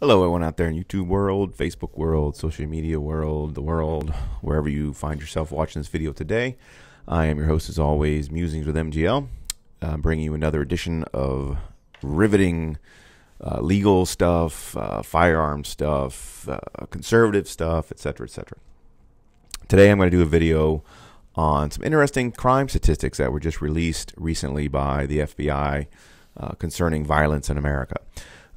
Hello, everyone out there in YouTube world, Facebook world, social media world, the world, wherever you find yourself watching this video today. I am your host, as always, Musings with MGL, uh, bringing you another edition of riveting uh, legal stuff, uh, firearm stuff, uh, conservative stuff, etc., etc. Today, I'm going to do a video on some interesting crime statistics that were just released recently by the FBI uh, concerning violence in America.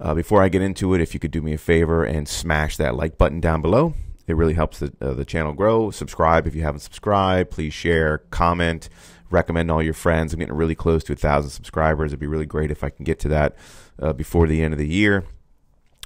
Uh, before I get into it, if you could do me a favor and smash that like button down below, it really helps the, uh, the channel grow. Subscribe if you haven't subscribed. Please share, comment, recommend all your friends. I'm getting really close to a thousand subscribers. It'd be really great if I can get to that uh, before the end of the year.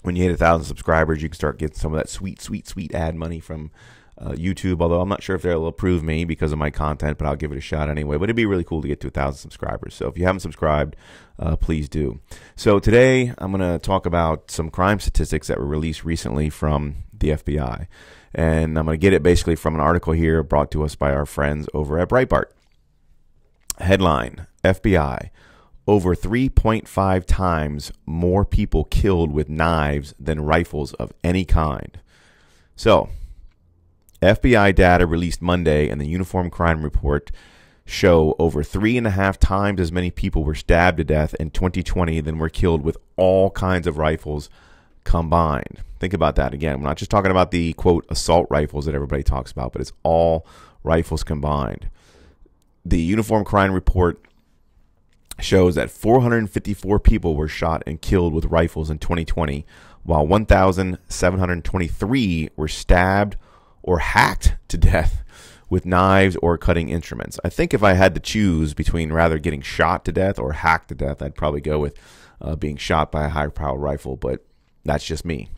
When you hit a thousand subscribers, you can start getting some of that sweet, sweet, sweet ad money from uh, YouTube, although I'm not sure if they'll approve me because of my content, but I'll give it a shot anyway. But it'd be really cool to get to a thousand subscribers. So if you haven't subscribed, uh, please do. So today I'm going to talk about some crime statistics that were released recently from the FBI, and I'm going to get it basically from an article here brought to us by our friends over at Breitbart. Headline: FBI. Over 3.5 times more people killed with knives than rifles of any kind. So, FBI data released Monday and the Uniform Crime Report show over three and a half times as many people were stabbed to death in 2020 than were killed with all kinds of rifles combined. Think about that again. We're not just talking about the quote assault rifles that everybody talks about, but it's all rifles combined. The Uniform Crime Report shows that 454 people were shot and killed with rifles in 2020, while 1,723 were stabbed or hacked to death with knives or cutting instruments. I think if I had to choose between rather getting shot to death or hacked to death, I'd probably go with uh, being shot by a high powered rifle, but that's just me.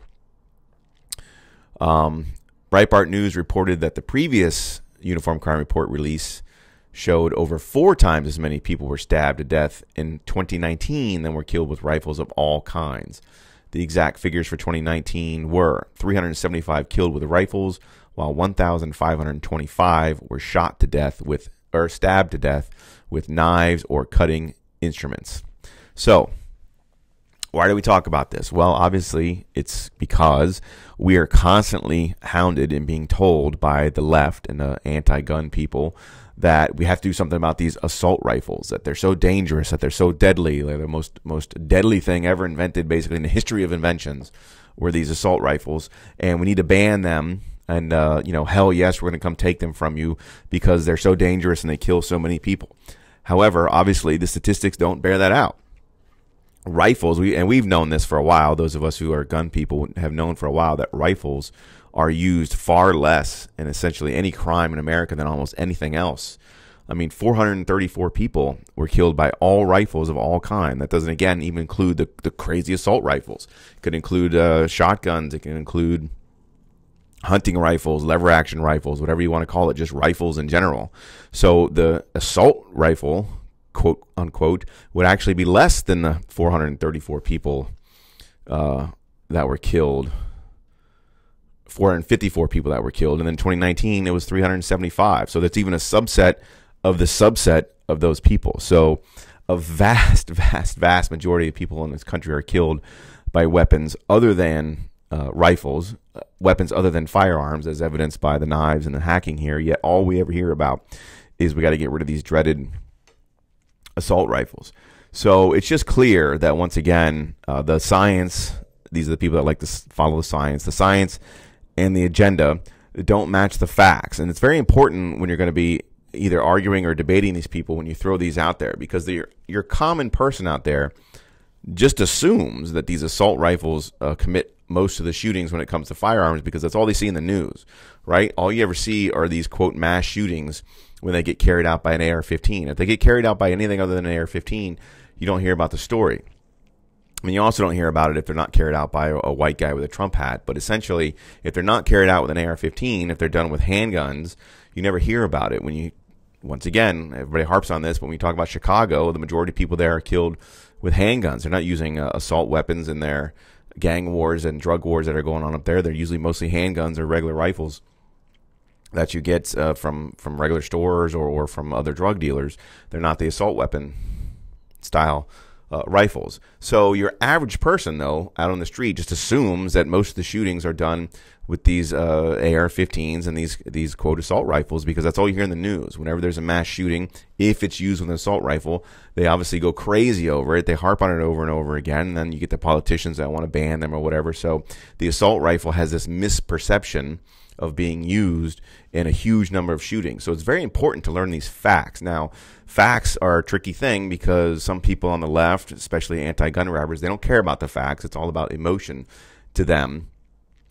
Um, Breitbart News reported that the previous Uniform Crime Report release showed over four times as many people were stabbed to death in 2019 than were killed with rifles of all kinds. The exact figures for 2019 were 375 killed with rifles, while 1,525 were shot to death with or stabbed to death with knives or cutting instruments. So, why do we talk about this? Well, obviously, it's because we are constantly hounded and being told by the left and the anti gun people that we have to do something about these assault rifles, that they're so dangerous, that they're so deadly. They're the most, most deadly thing ever invented, basically, in the history of inventions, were these assault rifles. And we need to ban them. And, uh, you know, hell yes, we're going to come take them from you because they're so dangerous and they kill so many people. However, obviously, the statistics don't bear that out rifles we and we've known this for a while those of us who are gun people have known for a while that rifles are used far less in essentially any crime in America than almost anything else. I mean, 434 people were killed by all rifles of all kind. That doesn't, again, even include the, the crazy assault rifles. It could include uh, shotguns. It can include hunting rifles, lever action rifles, whatever you want to call it, just rifles in general. So the assault rifle quote unquote would actually be less than the 434 people uh, that were killed 454 people that were killed and then 2019 it was 375 so that's even a subset of the subset of those people. So a vast vast vast majority of people in this country are killed by weapons other than uh, rifles uh, weapons other than firearms as evidenced by the knives and the hacking here. Yet all we ever hear about is we got to get rid of these dreaded assault rifles. So it's just clear that once again, uh, the science, these are the people that like to follow the science, the science and the agenda don't match the facts. And it's very important when you're going to be either arguing or debating these people when you throw these out there because your, your common person out there just assumes that these assault rifles uh, commit most of the shootings when it comes to firearms because that's all they see in the news, right? All you ever see are these quote mass shootings when they get carried out by an AR-15. If they get carried out by anything other than an AR-15, you don't hear about the story. I mean, you also don't hear about it if they're not carried out by a, white guy with a Trump hat. But essentially, if they're not carried out with an AR-15, if they're done with handguns, you never hear about it. When you, once again, everybody harps on this, but when we talk about Chicago, the majority of people there are killed with handguns. They're not using uh, assault weapons in their gang wars and drug wars that are going on up there. They're usually mostly handguns or regular rifles that you get uh, from from regular stores or, or from other drug dealers. They're not the assault weapon style uh, rifles. So your average person, though, out on the street, just assumes that most of the shootings are done with these uh, AR-15s and these these quote assault rifles because that's all you hear in the news. Whenever there's a mass shooting, if it's used with an assault rifle, they obviously go crazy over it. They harp on it over and over again, and then you get the politicians that want to ban them or whatever. So the assault rifle has this misperception of being used in a huge number of shootings. So it's very important to learn these facts. Now, facts are a tricky thing because some people on the left, especially anti-gun grabbers, they don't care about the facts. It's all about emotion to them.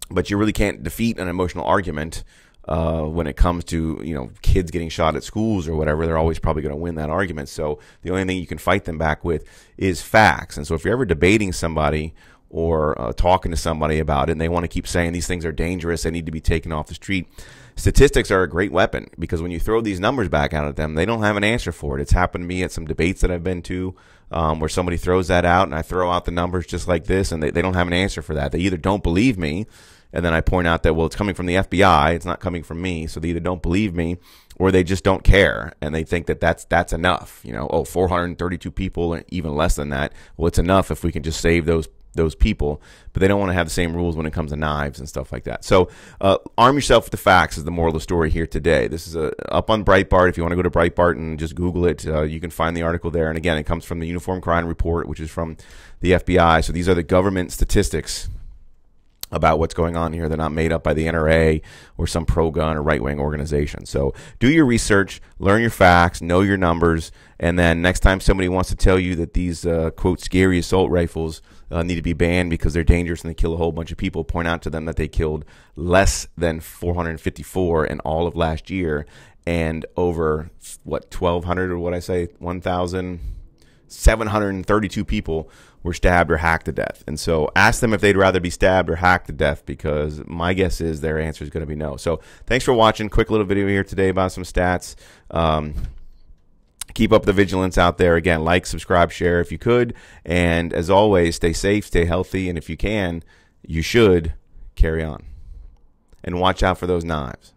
But you really can't defeat an emotional argument uh, when it comes to you know kids getting shot at schools or whatever. They're always probably going to win that argument. So the only thing you can fight them back with is facts. And so if you're ever debating somebody or uh, talking to somebody about it and they want to keep saying these things are dangerous, they need to be taken off the street. Statistics are a great weapon because when you throw these numbers back out at them, they don't have an answer for it. It's happened to me at some debates that I've been to um, where somebody throws that out and I throw out the numbers just like this and they, they don't have an answer for that. They either don't believe me and then I point out that well it's coming from the FBI, it's not coming from me, so they either don't believe me or they just don't care and they think that that's that's enough. You know, oh 432 people, even less than that. Well, it's enough if we can just save those those people, but they don't want to have the same rules when it comes to knives and stuff like that. So, uh, arm yourself with the facts is the moral of the story here today. This is a, up on Breitbart. If you want to go to Breitbart and just Google it, uh, you can find the article there. And again, it comes from the Uniform Crime Report, which is from the FBI. So these are the government statistics about what's going on here. They're not made up by the NRA or some pro gun or right wing organization. So do your research, learn your facts, know your numbers, and then next time somebody wants to tell you that these uh, quote scary assault rifles uh, need to be banned because they're dangerous and they kill a whole bunch of people, point out to them that they killed less than 454 in all of last year and over what 1200 or what I say 1732 people were stabbed or hacked to death. And so ask them if they'd rather be stabbed or hacked to death because my guess is their answer is going to be no. So thanks for watching. Quick little video here today about some stats. Um, keep up the vigilance out there. Again, like, subscribe, share if you could. And as always, stay safe, stay healthy. And if you can, you should carry on. And watch out for those knives.